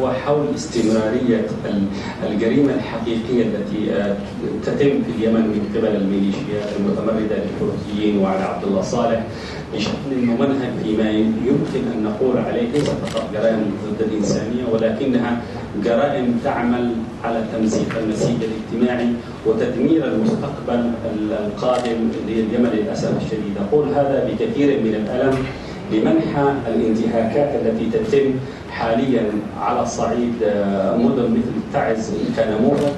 هو حول استمرارية الجريمة الحقيقية التي تتم في اليمن من قبل الميليشيات المتمردة للحوثيين وعلى عبد الله صالح بشكل ممنهج فيما يمكن أن نقول عليه ليس فقط جرائم ضد الإنسانية ولكنها جرائم تعمل على تمزيق النسيج الاجتماعي وتدمير المستقبل القادم لليمن للأسف الشديد، أقول هذا بكثير من الألم لمنح الانتهاكات التي تتم حاليا على صعيد مدن مثل تعز كنموذج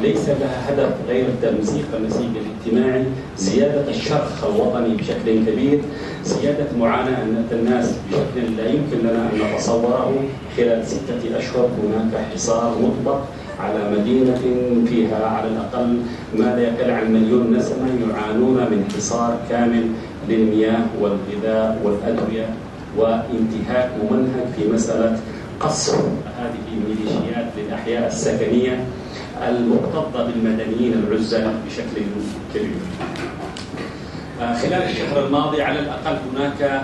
ليس لها هدف غير تمزيق النسيج الاجتماعي، زيادة الشرخ الوطني بشكل كبير، زيادة معاناة الناس بشكل لا يمكن لنا أن نتصوره. خلال ستة أشهر هناك حصار مطلق على مدينة فيها على الأقل ما لا يقل عن مليون نسمة يعانون من حصار كامل للمياه والغذاء والأدوية وانتهاك ممنهج في مسألة قصف هذه الميليشيات للأحياء السكنية المكتظة بالمدنيين العزل بشكل كبير. خلال الشهر الماضي على الأقل هناك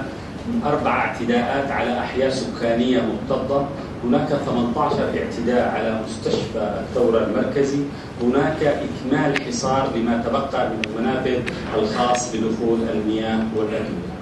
أربع اعتداءات على أحياء سكانية مكتظة هناك 18 اعتداء على مستشفى الثورة المركزي. هناك إكمال حصار لما تبقى من المنافذ الخاص بدخول المياه والأدوية.